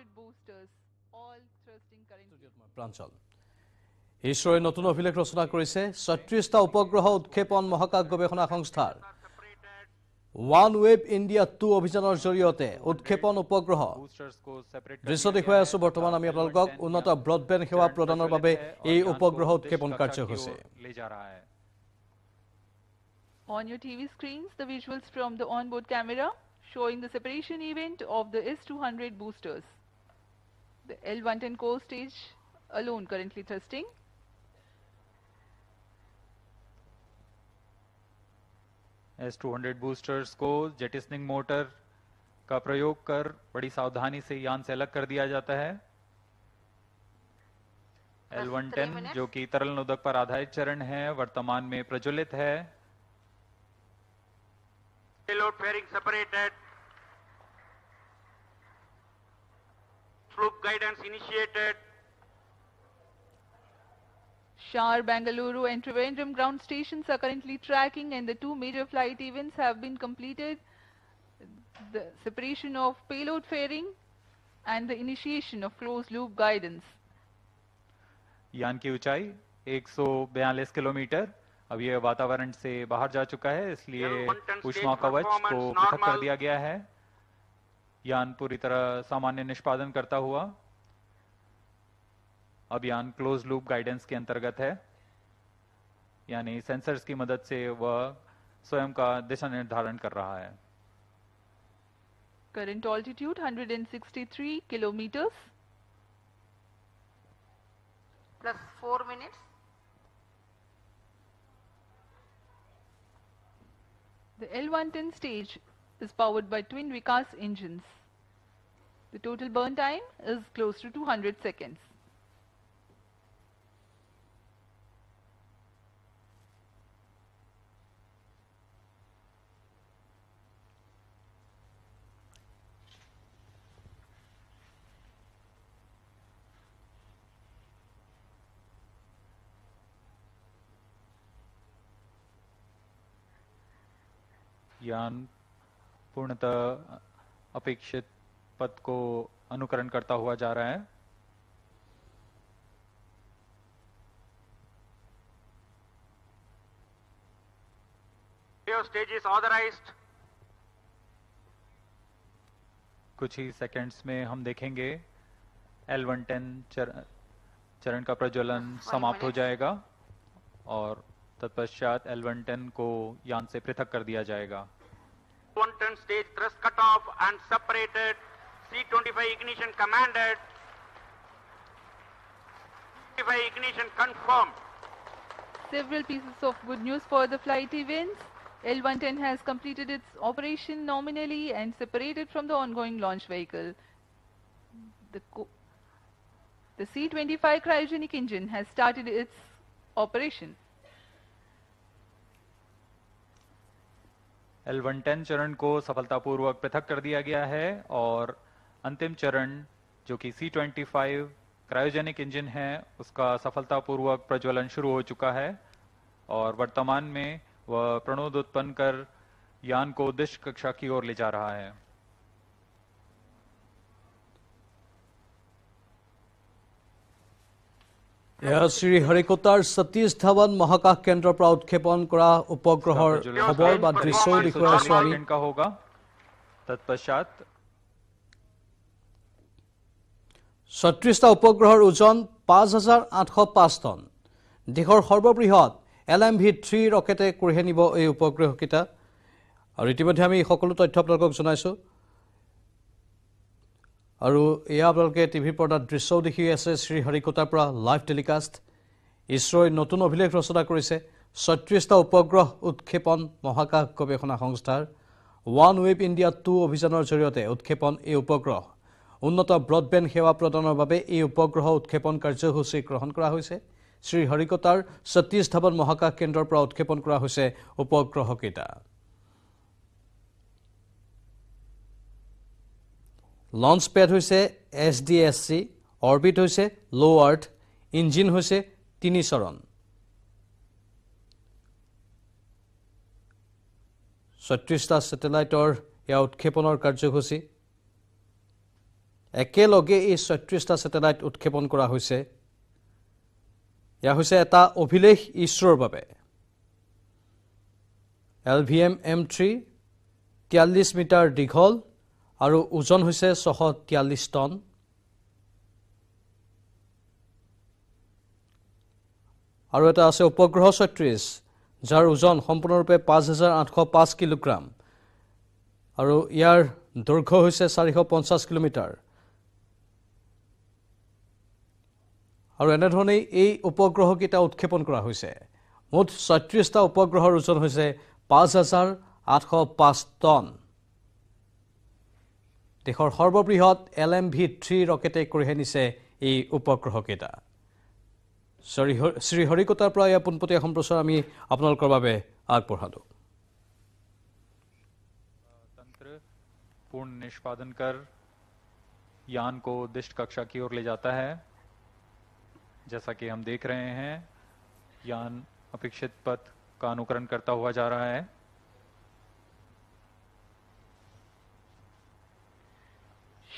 Hybrid ইসরোয়ে নতুন অভিলেখ রচনা করেছে ছত্রিশটা উপগ্রহ উৎক্ষেপণ মহাকাশ গবেষণা সংস্থার ওয়ান ওয়েব ইন্ডিয়া টু অভিযানের জড়িয়ে উৎক্ষেপণ উপগ্রহ দৃশ্য দেখাই আছো বর্তমান আমি আপনার উন্নত ব্রডব্যান্ড সেবা প্রদানের এই উপগ্রহ উৎক্ষেপণ কার্যসূচী On your TV screens, the visuals from the onboard camera showing the separation event of the S-200 boosters. The L110 core stage alone currently thrusting. S two hundred boosters को जेटिसनिंग मोटर का प्रयोग कर बड़ी सावधानी से यान से अलग कर दिया जाता है एल वन टेन जो कि तरल नोदक पर आधारित चरण है वर्तमान में प्रज्वलित है Payload fairing separated. Sloop guidance initiated. Shar, Bangalore and Trivandrum ground stations are currently tracking and the two major flight events have been completed. The separation of payload fairing and the initiation of closed loop guidance. यान की ऊंचाई 142 kilometre अब ये वातावरण से बाहर जा चुका है इसलिए L110 ऊष्मा stage कवच को performance पृथक कर दिया गया है यान पूरी तरह सामान्य निष्पादन करता हुआ अब यान क्लोज लूप गाइडेंस के अंतर्गत है यानी सेंसर्स की मदद से वह स्वयं का दिशा निर्धारण कर रहा है Current altitude 163 kilometers. plus 4 minutes. The L110 stage is powered by twin Vikas engines. The total burn time is close to 200 seconds. यान पूर्णतः अपेक्षित पद को अनुकरण करता हुआ जा रहा है। Stage is authorized. कुछ ही सेकंड्स में हम देखेंगे। एल वन टेन चरण का प्रज्वलन समाप्त हो जाएगा और तत्पश्चात एल वन टेन को यान से पृथक कर दिया जाएगा। 110 stage thrust cut off and separated. C25 ignition commanded. C25 ignition confirmed. Several pieces of good news for the flight events. L110 has completed its operation nominally and separated from the ongoing launch vehicle. The, the C-25 cryogenic engine has started its operation. L one ten चरण को सफलतापूर्वक पृथक कर दिया गया है और अंतिम चरण, जो कि C twenty five cryogenic engine है, उसका सफलतापूर्वक प्रज्वलन शुरू हो चुका है और वर्तमान में वह प्रणोद उत्पन्न कर यान को उद्दिष्ट कक्षा की ओर ले जा रहा है। শ্ৰী হৰিকোটাৰ সতীশ ধাৱন মহাকাশ কেন্দ্ৰৰ পৰা উৎক্ষেপণ কৰা উপগ্ৰহৰ খবৰ বা দৃশ্যৰ বিষয়ে ছোৱালী তৎপশ্চাত ছত্ৰিশটা উপগ্ৰহৰ ওজন পাঁচ হাজাৰ আঠশ পাঁচ টন। দেশৰ সৰ্ববৃহৎ এল এম ভি থ্ৰী ৰকেটে কঢ়িয়াই নিব এই উপগ্ৰহকেইটা। আৰু ইতিমধ্যে আমি সকলো তথ্য আপোনালোকক জনাইছোঁ। আৰু এয়া আপোনালোকে টিভি পৰ্দাত দৃশ্যও দেখি আছে শ্ৰীহৰিকোটাৰ পৰা লাইভ টেলিকাষ্ট ইছৰোই নতুন অভিলেখ ৰচনা কৰিছে। ছয়ত্ৰিশটা উপগ্ৰহ উৎক্ষেপণ মহাকাশ গৱেষণা সংস্থাৰ ওৱান ৱেব ইণ্ডিয়া টু অভিযানৰ জৰিয়তে উৎক্ষেপণ এই উপগ্ৰহ। উন্নত ব্ৰডবেণ্ড সেৱা প্ৰদানৰ বাবে এই উপগ্ৰহ উৎক্ষেপণ কাৰ্যসূচী গ্ৰহণ কৰা হৈছে। শ্ৰীহৰিকোটাৰ সতীশ ধাৱন মহাকাশ কেন্দ্ৰৰ পৰা উৎক্ষেপণ কৰা হৈছে উপগ্ৰহকেইটা। লঞ্চ পেড হৈছে S D S C orbit হৈছে ল' আৰ্থ ইঞ্জিন হৈছে তিনি চৰণ। ছয়ত্ৰিশটা ছেটেলাইটৰ এয়া উৎক্ষেপণৰ কাৰ্যসূচী। একেলগে এই ছয়ত্ৰিছটা ছেটেলাইট উৎক্ষেপণ কৰা হৈছে। এয়া হৈছে এটা অভিলেখ ইছৰোৰ বাবে। L V M M three তিয়াল্লিছ metre দীঘল আৰু ওজন হৈছে ছশ তিয়াল্লিছ টন। আৰু এটা আছে উপগ্ৰহ ছয়ত্ৰিছ যাৰ ওজন সম্পূৰ্ণৰূপে পাঁচ হাজাৰ আঠশ পাঁচ কিলোগ্ৰাম। আৰু ইয়াৰ দৈৰ্ঘ্য হৈছে চাৰিশ পঞ্চাছ কিলোমিটাৰ। আৰু এনেধৰণেই এই উপগ্ৰহকেইটা উৎক্ষেপণ কৰা হৈছে। মুঠ ছয়ত্ৰিছটা উপগ্ৰহৰ ওজন হৈছে পাঁচ হাজাৰ আঠশ পাঁচ টন। দেশৰ সৰ্ববৃহৎ এল এম ভি থ্ৰী ৰকেটে কঢ়িয়াই নিছে এই উপগ্ৰহকেইটা শ্ৰী শ্ৰীহৰিকোটাৰ পৰা এয়া পোনপটীয়া সম্প্ৰচাৰ আমি আপোনালোকৰ বাবে আগবঢ়ালোঁ तंत्र पूर्ण निष्पादन कर यान को उद्दिष्ट कक्षा की ओर ले जाता है जैसा कि हम देख रहे हैं यान अपेक्षित पथ का अनुकरण करता हुआ जा रहा है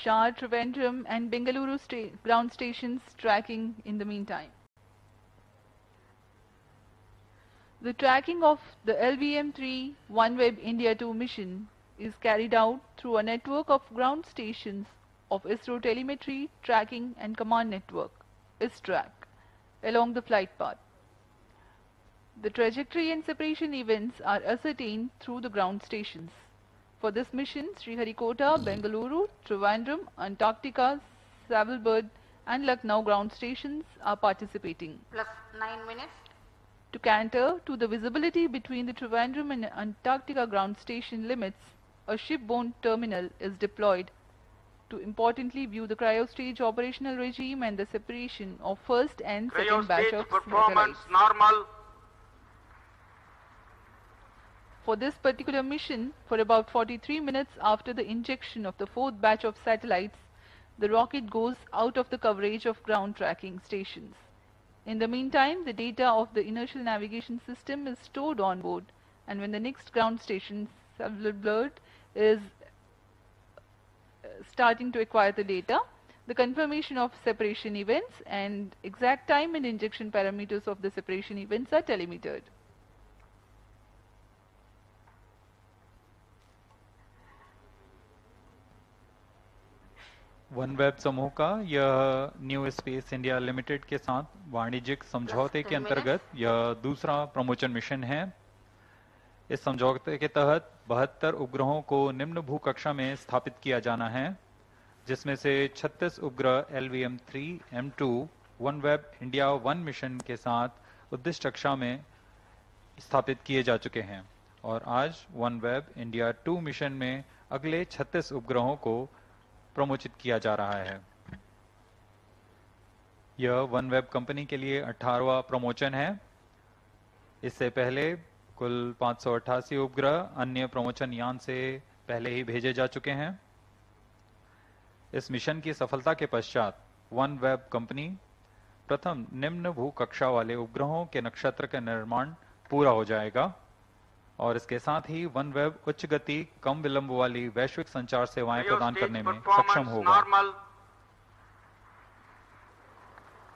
Shah, Trivandrum and Bengaluru sta- ground stations tracking in the meantime. The tracking of the LVM-3 OneWeb India 2 mission is carried out through a network of ground stations of ISRO Telemetry Tracking and Command Network, ISTRAC, along the flight path. The trajectory and separation events are ascertained through the ground stations. For this mission, Sriharikota, hmm. Bengaluru, Trivandrum, Antarctica, Savalbird and Lucknow ground stations are participating. Plus 9 minutes. To cater to the visibility between the Trivandrum and Antarctica ground station limits, a shipborne terminal is deployed to importantly view the cryostage operational regime and the separation of first and Cryo second batch stage of performance satellites. normal. For this particular mission, for about 43 minutes after the injection of the fourth batch of satellites, the rocket goes out of the coverage of ground tracking stations. In the meantime, the data of the inertial navigation system is stored on board, and when the next ground station, Blurred, is uh, starting to acquire the data, the confirmation of separation events and exact time and injection parameters of the separation events are telemetered. One web समूह का यह new space India limited के साथ वाणिज्यिक समझौते के अंतर्गत यह दूसरा प्रमोचन मिशन है। इस समझौते के तहत बहत्तर उपग्रहों को निम्न भू कक्षा में स्थापित किया जाना है जिसमें से 36 उपग्रह L V M three M two OneWeb India one mission के साथ उद्दिष्ट कक्षा में स्थापित किए जा चुके हैं। और आज OneWeb India two mission में अगले 36 उपग्रहों को प्रमोचित किया जा रहा है। यह वन वेब कंपनी के लिए 18वां प्रमोचन है। इससे पहले कुल 588 उपग्रह अन्य प्रमोचन यान से पहले ही भेजे जा चुके हैं। इस मिशन की सफलता के पश्चात वन वेब कंपनी प्रथम निम्न भू कक्षा वाले उपग्रहों के नक्षत्र का निर्माण पूरा हो जाएगा। और इसके साथ ही वन वेब उच्च गति कम विलंब वाली वैश्विक संचार सेवाएँ प्रदान करने में सक्षम होगा.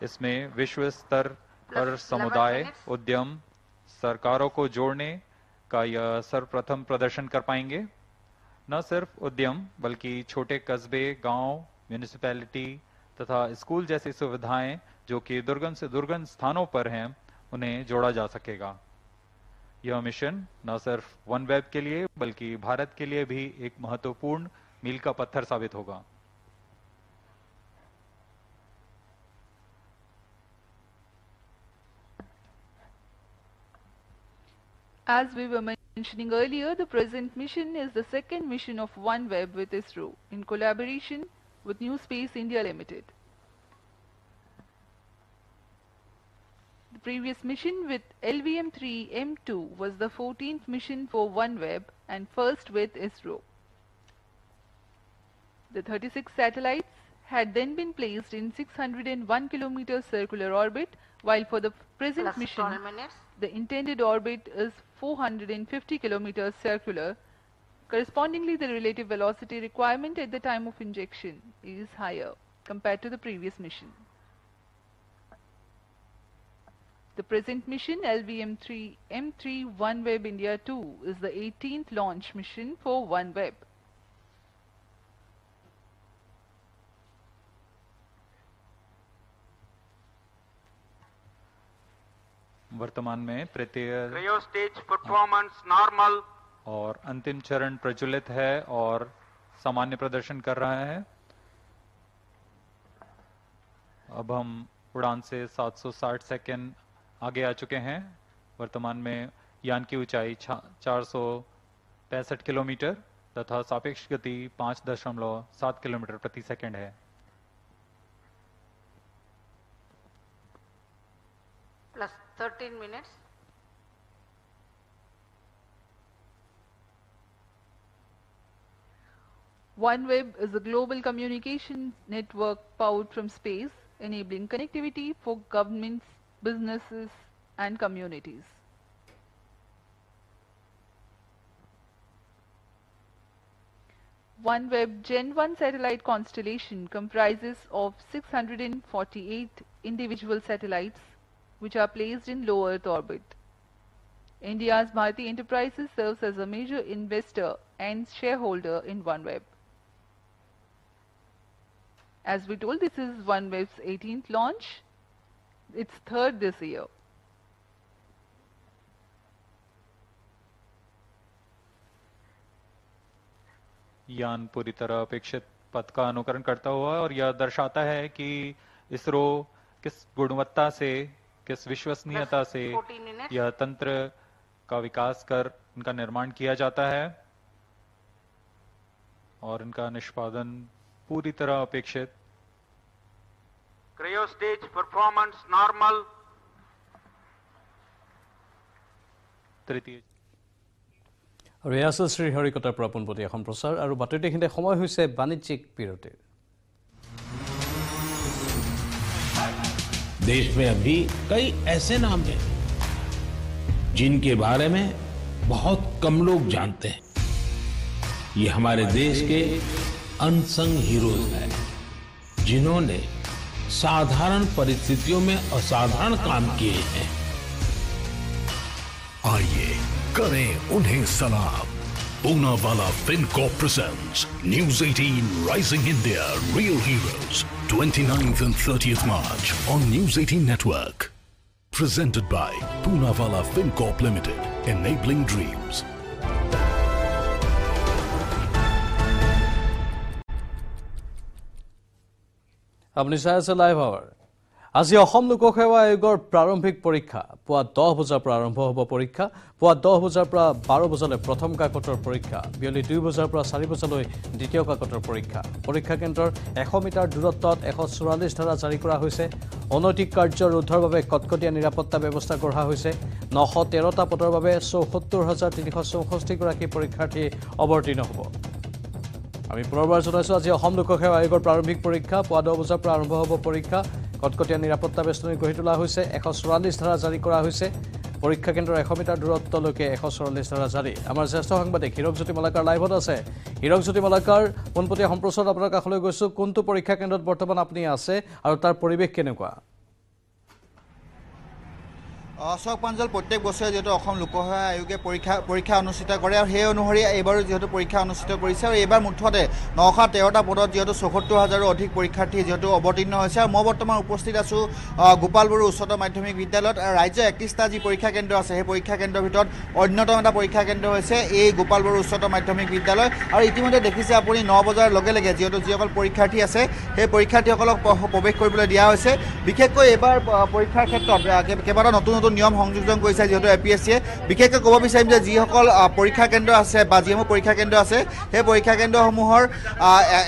इसमें विश्व स्तर पर समुदाय उद्यम सरकारों को जोड़ने का यह सर्वप्रथम प्रदर्शन कर पाएँगे। न सिर्फ़ उद्यम बल्कि छोटे कस्बे गाँव म्यूनिसिपैलिटी तथा स्कूल जैसी सुविधाएँ जो कि दुर्गम से दुर्गम स्थानों पर हैं उन्हें जोड़ा जा सकेगा। यह मिशन न सिर्फ़ वन वेब के लिए बल्कि भारत के लिए भी एक महत्वपूर्ण मील का पत्थर साबित होगा As we were mentioning earlier, the present mission is the second mission of OneWeb with ISRO in collaboration with New Space India Limited. The previous mission with LVM-3 M2 was the 14th mission for OneWeb and first with ISRO. The 36 satellites had then been placed in 601 km circular orbit, while for the present Plus mission the intended orbit is 450 km circular Correspondingly, the relative velocity requirement at the time of injection is higher compared to the previous mission. The present mission LVM3 M3 OneWeb India 2 is the 18th launch mission for OneWeb. वर्तमान में प्रत्येक stage performance normal और अंतिम चरण प्रज्वलित है और सामान्य प्रदर्शन कर रहा है अब हम उड़ान से 760 सेकंड आगे आ चुके हैं वर्तमान में यान की ऊंचाई चार सौ पैंसठ किलोमीटर तथा सापेक्ष गति पाँच दशमलव सात किलोमीटर प्रति सेकंड है plus 13 minutes. OneWeb is a global communication network powered from space, enabling connectivity for governments, businesses, and communities. OneWeb Gen 1 satellite constellation comprises of 648 individual satellites which are placed in low Earth orbit. India's Bharti Enterprises serves as a major investor and shareholder in OneWeb. As we told, this is OneWeb's 18th launch, its third this year. यान पूरी तरह अपेक्षित पथ का अनुकरण करता हुआ और यह दर्शाता है कि इसरो किस गुणवत्ता से किस विश्वसनीयता से यह तंत्र का विकास कर इनका निर्माण किया जाता है और इनका निष्पादन पूरी तरह अपेक्षित Cryo stage performance normal. তৃতীয় আৰু এয়া আছিল শ্ৰীহৰিকতাৰ পৰা পোনপটীয়া সম্প্ৰচাৰ আৰু বাতৰিটিখিনিতে সময় হৈছে বাণিজ্যিক বিৰতিৰ देश में अभी कई ऐसे नाम हैं जिनके बारे में बहुत कम लोग जानते हैं ये हमारे देश के अनसंग हीरोज हैं जिन्होंने साधारण परिस्थितियों में असाधारण काम किए हैं। आइए करें उन्हें सलाम। Poonawalla Fincorp presents news 18 rising India real hero March on news 18 network presented by Poonawalla Fincorp limited enabling dreams আপুনি চাই আছে লাইভ আৱাৰ আজি অসম লোকসেৱা আয়োগৰ প্ৰাৰম্ভিক পৰীক্ষা পুৱা দহ বজাৰ পৰা আৰম্ভ হ'ব পৰীক্ষা পুৱা দহ বজাৰ পৰা বাৰ বজালৈ প্ৰথম কাকতৰ পৰীক্ষা বিয়লি দুই বজাৰ পৰা চাৰি বজালৈ দ্বিতীয় কাকতৰ পৰীক্ষা। পৰীক্ষা কেন্দ্ৰৰ এশ মিটাৰ দূৰত্বত এশ চৌৰাল্লিছ ধাৰা জাৰি কৰা হৈছে। অনৈতিক কাৰ্য ৰোধৰ বাবে কটকটীয়া নিৰাপত্তা ব্যৱস্থা গঢ়া হৈছে। নশ তেৰটা পদৰ বাবে চৌসত্তৰ হাজাৰ তিনিশ চৌষষ্ঠিগৰাকী পৰীক্ষাৰ্থী অৱতীৰ্ণ হ'ব। আমি পুনৰবাৰ জনাইছোঁ আজি অসম লোকসেৱা আয়োগৰ প্ৰাৰম্ভিক পৰীক্ষা পুৱা দহ বজাৰ পৰা আৰম্ভ হ'ব পৰীক্ষা। কটকটীয়া নিৰাপত্তা বেষ্টনী গঢ়ি তোলা হৈছে এশ চৌৰাল্লিছ ধাৰা জাৰি কৰা হৈছে। পৰীক্ষা কেন্দ্ৰৰ এশ মিটাৰ দূৰত্বলৈকে এশ চৌৰাল্লিছ ধাৰা জাৰি। আমাৰ জ্যেষ্ঠ সাংবাদিক হীৰকজ্যোতি মালাকাৰ লাইভত আছে। হীৰকজ্যোতি মালাকাৰ পোনপটীয়া সম্প্ৰচাৰত আপোনাৰ কাষলৈ গৈছোঁ। কোনটো পৰীক্ষা কেন্দ্ৰত বৰ্তমান আপুনি আছে আৰু তাৰ পৰিৱেশ কেনেকুৱা? অশোক পাঞ্জল প্ৰত্যেক বছৰে যিহেতু অসম লোকসেৱা আয়োগে পৰীক্ষা পৰীক্ষা অনুষ্ঠিত কৰে আৰু সেই অনুসৰি এইবাৰো যিহেতু পৰীক্ষা অনুষ্ঠিত কৰিছে আৰু এইবাৰ মুঠতে নশ তেৰটা পদত যিহেতু চৌসত্তৰ হাজাৰো অধিক পৰীক্ষাৰ্থী যিহেতু অৱতীৰ্ণ হৈছে আৰু মই বৰ্তমান উপস্থিত আছোঁ আহ, গোপাল বড়ো উচ্চতৰ মাধ্যমিক বিদ্যালয়ত ৰাজ্যৰ একত্ৰিছটা যি পৰীক্ষা কেন্দ্ৰ আছে সেই পৰীক্ষা কেন্দ্ৰৰ ভিতৰত অন্যতম এটা পৰীক্ষা কেন্দ্ৰ হৈছে এই গোপাল বড়ো উচ্চতৰ মাধ্যমিক বিদ্যালয়। আৰু ইতিমধ্যে দেখিছে আপুনি ন বজাৰ লগে লগে যিহেতু যিসকল পৰীক্ষাৰ্থী আছে সেই পৰীক্ষাৰ্থীসকলক প্ৰৱেশ কৰিবলৈ দিয়া হৈছে। বিশেষকৈ এইবাৰ পৰীক্ষাৰ ক্ষেত্ৰত কেইবাটাও নতুন নতুন নিয়ম সংযোজন কৰিছে যিহেতু এ পি এছ চিয়ে বিশেষকৈ ক'ব বিচাৰিম যে যিসকল পৰীক্ষা কেন্দ্ৰ আছে বা যিসমূহ পৰীক্ষা কেন্দ্ৰ আছে সেই পৰীক্ষা কেন্দ্ৰসমূহৰ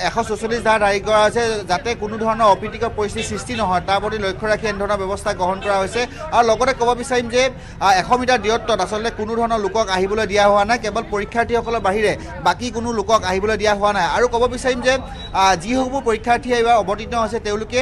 এশ চৌচল্লিছ ধাৰা জাৰি কৰা হৈছে যাতে কোনো ধৰণৰ অপ্ৰীতিকৰ পৰিস্থিতিৰ সৃষ্টি নহয়। তাৰ প্ৰতি লক্ষ্য ৰাখি এনেধৰণৰ ব্যৱস্থা গ্ৰহণ কৰা হৈছে। আৰু লগতে ক'ব বিচাৰিম যে এশ মিটাৰ দূৰত্বত আচলতে কোনো ধৰণৰ লোকক আহিবলৈ দিয়া হোৱা নাই কেৱল পৰীক্ষাৰ্থীসকলৰ বাহিৰে বাকী কোনো লোকক আহিবলৈ দিয়া হোৱা নাই। আৰু ক'ব বিচাৰিম যে যিসমূহ পৰীক্ষাৰ্থীয়ে এইবাৰ অৱতীৰ্ণ হৈছে তেওঁলোকে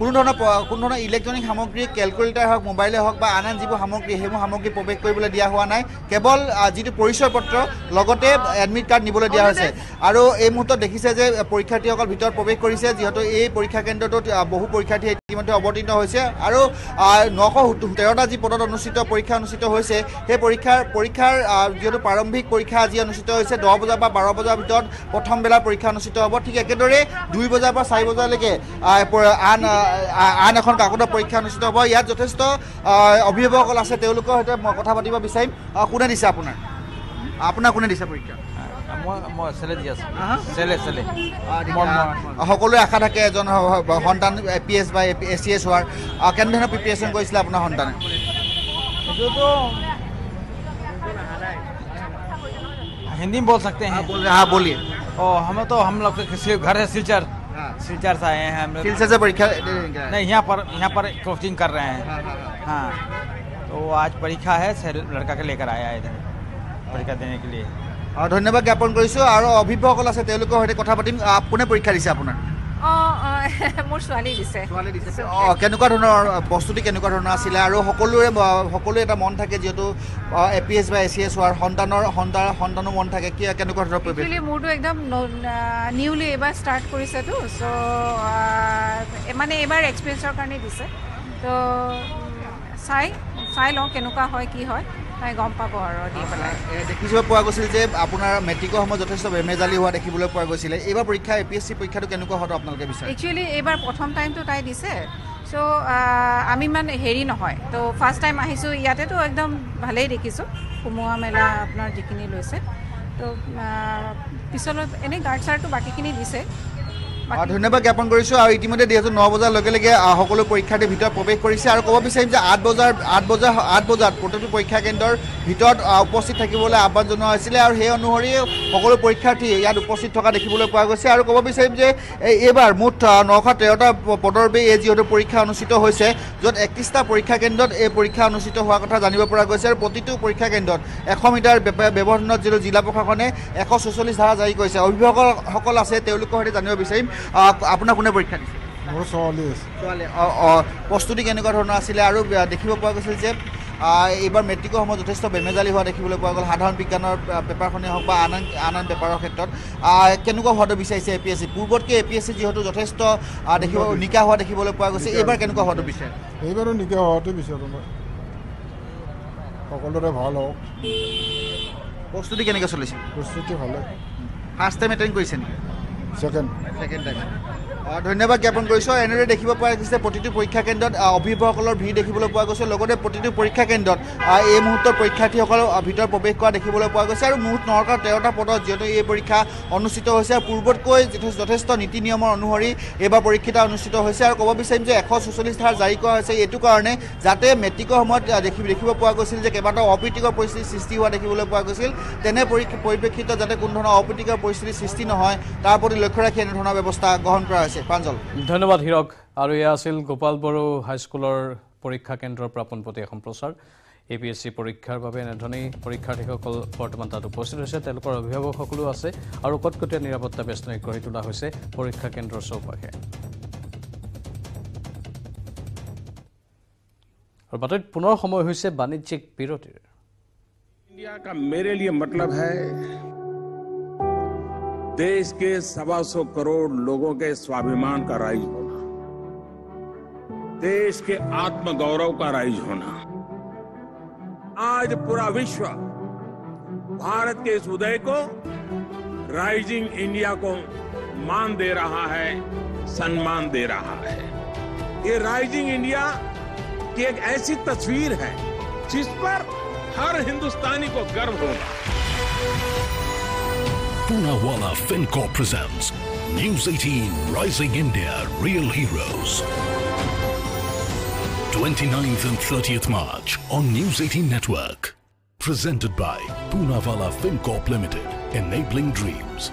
কোনো ধৰণৰ কোনো ধৰণৰ ইলেক্ট্ৰনিক সামগ্ৰী কেলকুলেটাৰ হওক মোবাইলে হওক বা আন আন যিবোৰ সামগ্ৰী সেইবোৰ সামগ্ৰী প্ৰৱেশ কৰিবলৈ দিয়া হোৱা নাই। কেৱল যিটো পৰিচয় পত্ৰ লগতে এডমিট কাৰ্ড নিবলৈ দিয়া হৈছে। আৰু এই মুহূৰ্তত দেখিছে যে পৰীক্ষাৰ্থীসকল ভিতৰত প্ৰৱেশ কৰিছে যিহেতু এই পৰীক্ষা কেন্দ্ৰটোত বহু পৰীক্ষাৰ্থী ইতিমধ্যে অৱতীৰ্ণ হৈছে। আৰু নশ তেৰটা যি পদত অনুষ্ঠিত পৰীক্ষা অনুষ্ঠিত হৈছে সেই পৰীক্ষাৰ পৰীক্ষাৰ যিহেতু প্ৰাৰম্ভিক পৰীক্ষা আজি অনুষ্ঠিত হৈছে দহ বজাৰ পৰা বাৰ বজাৰ ভিতৰত প্ৰথম বেলাৰ পৰীক্ষা অনুষ্ঠিত হ'ব। ঠিক একেদৰে দুই বজাৰ পৰা চাৰি বজালৈকে আন আন এখন কাকতৰ পৰীক্ষা অনুষ্ঠিত হ'ব ইয়াত যথেষ্ট আ, অভিভাৱকসকল আছে তেওঁলোকৰ সৈতে মই কথা পাতিব বিচাৰিম আ, কোনে দিছে আপোনাৰ আপোনাৰ কোনে দিছে পৰীক্ষা মই মই চেলে দি আছোঁ হা? চেলে চেলে আ, সকলোৰে আশা থাকে এজন হ- হ- সন্তান এ পি এছ বা এ চি এছ হোৱাৰ আ, কেনেধৰণৰ প্ৰিপেৰেশ্যন কৰিছিলে আপোনাৰ সন্তানে এইটোতো हिंदी में बोल सकते हैं हाँ बोलिए ओ हम तो हम लोग के सिल- घर है सिलचर सिलचर से आए हैं हम लोग सिलचर से परीक्षा दे- दे- नहीं यहाँ पर यहाँ पर कोचिंग कर रहे हैं हाँ तो आज परीक्षा है सर लड़का के लेकर आया है इधर परीक्षा देने के लिए অ, ধন্যবাদ জ্ঞাপন কৰিছোঁ আৰু অভিভাৱকসকল আছে তেওঁলোকৰ সৈতে কথা পাতিম আ, কোনে পৰীক্ষা দিছে আপোনাৰ অঁ অঁ মোৰ ছোৱালী দিছে। অ, কেনেকুৱা ধৰণৰ প্ৰস্তুতি কেনেকুৱা ধৰণৰ আছিলে? আৰু সকলোৰে সকলোৰে এটা মন থাকে যিহেতু এ পি এছ বা এ চি এছ হোৱাৰ সন্তানৰ সন্তান সন্তানো মন থাকে। কি কেনেকুৱা ধৰণৰ পৰিৱেশ? মোৰতো একদম নিউলি এইবাৰ ষ্টাৰ্ট কৰিছেতো। চ' মানে এইবাৰ এক্সপিৰিয়েঞ্চৰ কাৰণে দিছে। তো চাই চাই লওঁ কেনেকুৱা হয় কি হয়। তাই গম পাব আৰু দি পেলাই। দেখিব পোৱা গৈছিল যে আপোনাৰ মেট্ৰিকৰ সময়ত যথেষ্ট বেমেজালি হোৱা দেখিবলৈ পোৱা গৈছিলে। এইবাৰ পৰীক্ষা এ পি এছ চি পৰীক্ষাটো কেনেকুৱা হোৱাটো আপোনালোকে বিচাৰে? একচুৱেলি এইবাৰ প্ৰথম টাইমটো তাই দিছে। চ' আমি ইমান হেৰি নহয়। তো ফাৰ্ষ্ট টাইম আহিছোঁ ইয়াতেতো একদম ভালেই দেখিছোঁ। সোমোৱা মেলা আপোনাৰ যিখিনি লৈছে। তো পিছলৈ এনেই গাৰ্ড চাৰ্টটো বাকীখিনি দিছে। ধন্যবাদ জ্ঞাপন কৰিছোঁ। আৰু ইতিমধ্যে যিহেতু ন বজাৰ লগে লগে সকলো পৰীক্ষাৰ্থীৰ ভিতৰত প্ৰৱেশ কৰিছে। আৰু ক'ব বিচাৰিম যে আঠ বজাৰ আঠ বজাৰ আঠ বজাত প্ৰতিটো পৰীক্ষা কেন্দ্ৰৰ ভিতৰত উপস্থিত থাকিবলৈ আহ্বান জনোৱা হৈছিলে। আৰু সেই অনুসৰি সকলো পৰীক্ষাৰ্থী ইয়াত উপস্থিত থকা দেখিবলৈ পোৱা গৈছে। আৰু ক'ব বিচাৰিম যে এই- এইবাৰ মুঠ নশ তেৰটা পদৰ বাবে এই যিহেতু পৰীক্ষা অনুষ্ঠিত হৈছে য'ত একত্ৰিছটা পৰীক্ষা কেন্দ্ৰত এই পৰীক্ষা অনুষ্ঠিত হোৱাৰ কথা জানিব পৰা গৈছে আৰু প্ৰতিটো পৰীক্ষা কেন্দ্ৰত এশ মিটাৰ ব্য- ব্যৱধানত যিটো জিলা প্ৰশাসনে এশ ছচল্লিছ ধাৰা জাৰি কৰিছে অভিভাৱকসকল আছে তেওঁলোকৰ সৈতে জানিব বিচাৰিম আপোনাৰ কোনে পৰীক্ষা দিছে? মোৰ ছোৱালী আছে। ছোৱালী অ- অ, প্ৰস্তুতি কেনেকুৱা ধৰণৰ আছিলে আৰু দেখিব পোৱা গৈছিল যে এইবাৰ মেট্ৰিকৰ সময়ত যথেষ্ট বেমেজালি হোৱা দেখিবলৈ পোৱা গ'ল। সাধাৰণ বিজ্ঞানৰ পেপাৰখনেই হওক বা আন আন আন আন পেপাৰৰ ক্ষেত্ৰত কেনেকুৱা হোৱাটো বিচাৰিছে এ পি এছ চি পূৰ্বতকৈ এ পি এছ চি যিহেতু যথেষ্ট দেখিব নিকা হোৱা দেখিবলৈ পোৱা গৈছে। এইবাৰ কেনেকুৱা হোৱাটো বিচাৰে? এইবাৰো নিকা হোৱাটো বিচাৰোঁ মই। সকলোৰে ভাল হওক। প্ৰস্তুতি কেনেকৈ চলিছে? প্ৰস্তুতি ভালে। ফাৰ্ষ্ট টাইম এটেণ্ড কৰিছে নেকি? Second. Second time. ধন্যবাদ জ্ঞাপন কৰিছোঁ। এনেদৰে দেখিব পোৱা গৈছে প্ৰতিটো পৰীক্ষা কেন্দ্ৰত অভিভাৱকসকলৰ ভিৰ দেখিবলৈ পোৱা গৈছে লগতে প্ৰতিটো পৰীক্ষা কেন্দ্ৰত এই মুহূৰ্তত পৰীক্ষাৰ্থীসকল আ, ভিতৰত প্ৰৱেশ কৰা দেখিবলৈ পোৱা গৈছে। আৰু মুঠ নৰকাৰ তেৰটা পদত যিহেতু এই পৰীক্ষা অনুষ্ঠিত হৈছে আৰু পূৰ্বতকৈ যথেষ্ট নীতি নিয়মৰ অনুসৰি এইবাৰ পৰীক্ষা অনুষ্ঠিত হৈছে। আৰু ক'ব বিচাৰিম যে এশ ছচল্লিছ ধাৰ জাৰি কৰা হৈছে এইটো কাৰণে যাতে মেট্ৰিকৰ সময়ত দেখি দেখিব পোৱা গৈছিল যে কেইবাটাও অপ্ৰীতিকৰ পৰিস্থিতিৰ সৃষ্টি হোৱা দেখিবলৈ পোৱা গৈছিল। তেনে পৰি- পৰিপ্ৰেক্ষিতত যাতে কোনো ধৰণৰ অপ্ৰীতিকৰ পৰিস্থিতিৰ সৃষ্টি নহয় তাৰ প্ৰতি লক্ষ্য ৰাখি এনেধৰণৰ ব্যৱস্থা গ্ৰহণ কৰা হৈছে। প্ৰাঞ্জল ধন্যবাদ হীৰক আৰু এয়া আছিল গোপাল বড়ো হাইস্কুলৰ পৰীক্ষা কেন্দ্ৰৰ পৰা পোনপটীয়া সম্প্ৰচাৰ এ পি এছ চি পৰীক্ষাৰ বাবে এনেধৰণেই পৰীক্ষাৰ্থীসকল বৰ্তমান তাত উপস্থিত হৈছে তেওঁলোকৰ অভিভাৱকসকলো আছে আৰু কটকটীয়া নিৰাপত্তা বেষ্টনী গঢ়ি তোলা হৈছে পৰীক্ষা কেন্দ্ৰৰ চৌপাশে আৰু বাতৰিত পুনৰ সময় হৈছে বাণিজ্যিক বিৰতিৰ इंडिया का मेरे लिए मतलब है देश के सवा सौ करोड़ लोगों के स्वाभिमान का राइज होना, देश के आत्मगौरव का राइज होना। आज पूरा विश्व भारत के इस उदय को राइजिंग इंडिया को मान दे रहा है, सम्मान दे रहा है। ये राइजिंग इंडिया की एक ऐसी तस्वीर है जिस पर हर हिंदुस्तानी को गर्व होगा Poonawalla FinCorp presents News 18 Rising India Real Heroes. 29th and 30th March on News 18 Network. Presented by Poonawalla FinCorp Limited, enabling dreams.